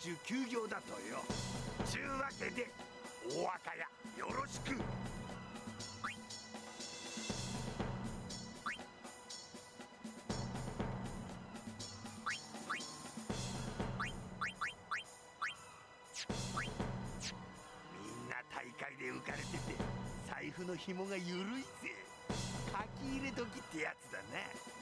中休業だとよ。ちゅうわけで大赤屋よろしく。みんな大会で浮かれてて財布の紐が緩いぜ。書き入れ時ってやつだな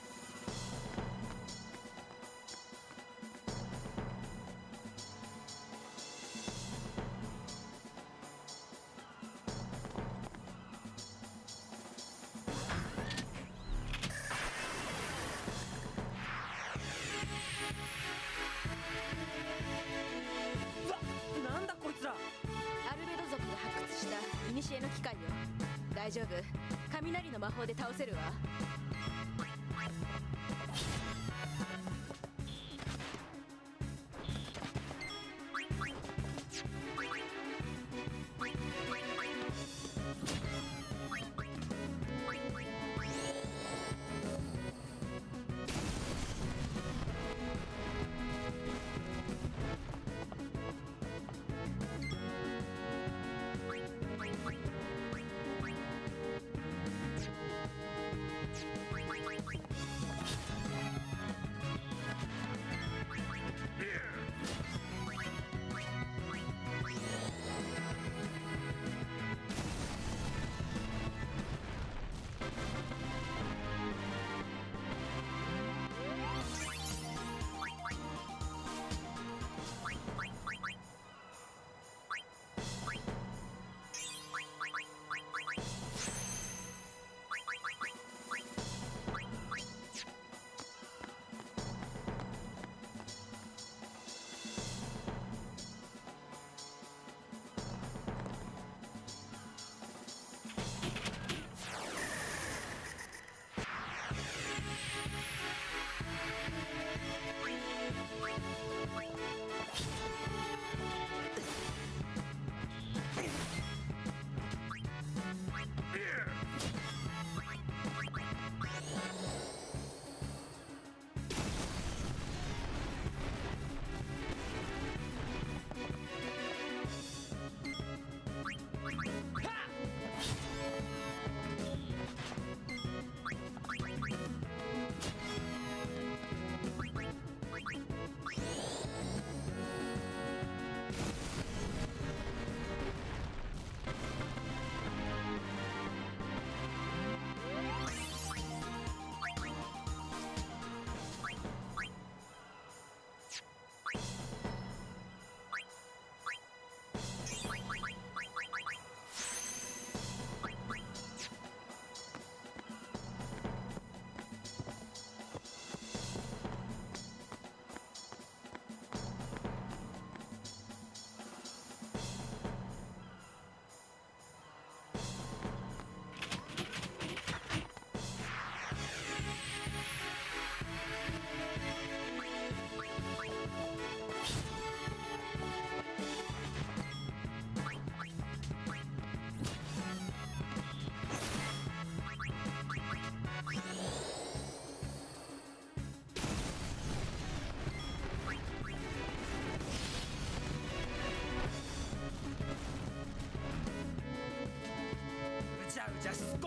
機械よ。大丈夫。雷の魔法で倒せるわ。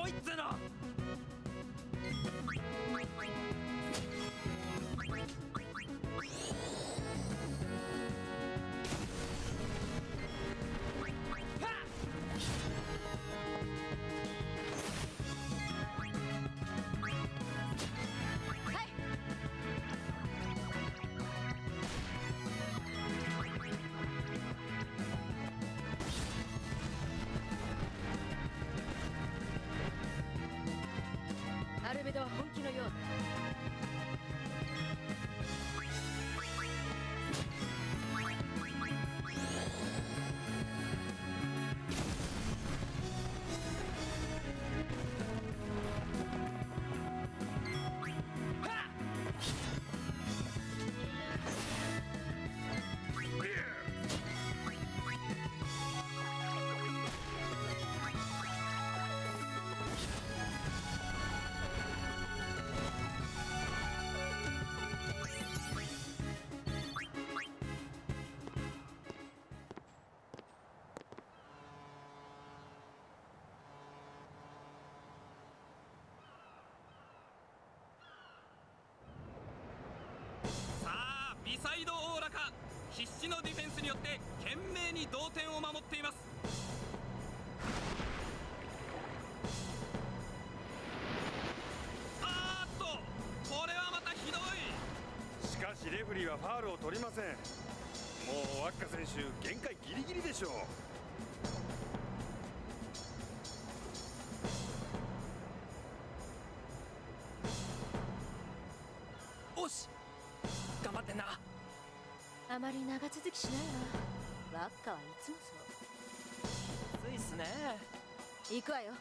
いっつうの Bye. サイドオーラか。必死のディフェンスによって懸命に同点を守っています。あーっとこれはまたひどい。しかしレフリーはファールを取りません。もうワッカ選手限界ギリギリでしょう。あまり長続きしないわ。ワッカはいつもそついっすね。う行くわよ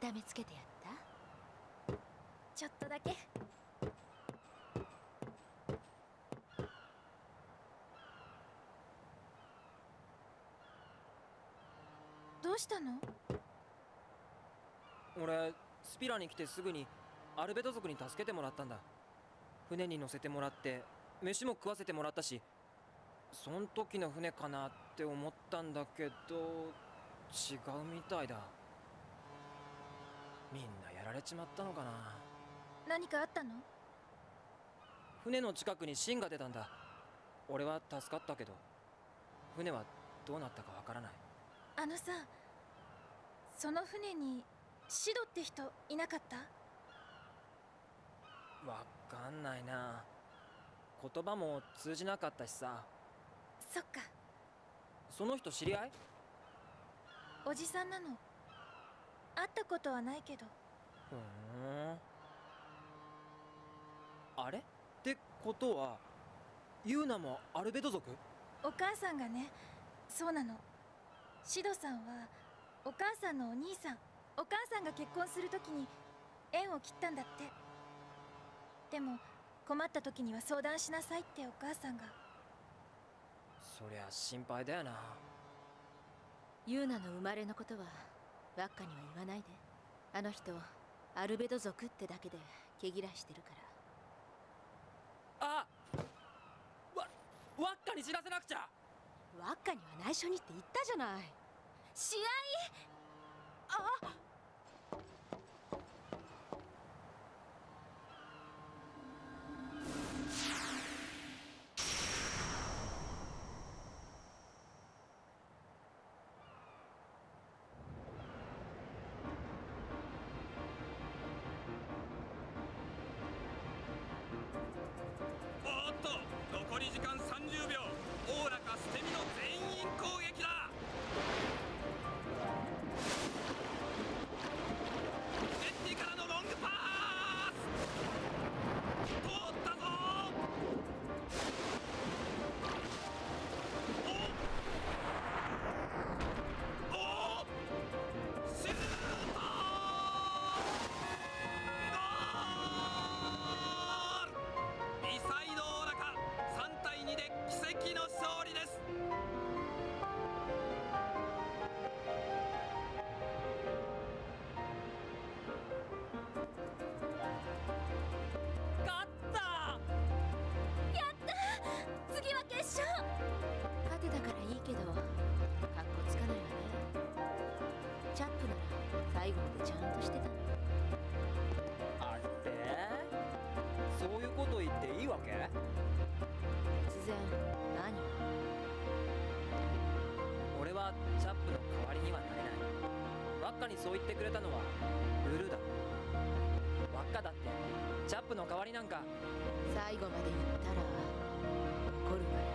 痛めつけてやった？ちょっとだけ。どうしたの？俺スピラに来てすぐにアルベト族に助けてもらったんだ。船に乗せてもらって飯も食わせてもらったしそん時の船かなって思ったんだけど違うみたいだ。みんなやられちまったのかな。何かあったの？船の近くに芯が出たんだ。俺は助かったけど。船はどうなったかわからない。あのさその船にシドって人いなかった？わかんないな。言葉も通じなかったしさ。そっか。その人知り合い？おじさんなの会ったことはないけど。ふーん。あれ？ってことはユーナもアルベド族？お母さんがねそうなの。シドさんはお母さんのお兄さん。お母さんが結婚するときに縁を切ったんだって。でも困った時には相談しなさいってお母さんが。そりゃ心配だよな。ユーナの生まれのことはワッカには言わないで。あの人アルベド族ってだけで毛嫌いしてるかあわ輪っかに知らせなくちゃ。らワッカには内緒にって言ったじゃない。試合？あプなら最後までちゃんとしてた。のあれ？そういうこと言っていいわけ？突然何？俺はチャップの代わりにはなれない。輪っかにそう言ってくれたのはルルだ。輪っかだって。チャップの代わりなんか。最後まで言ったら怒るわよ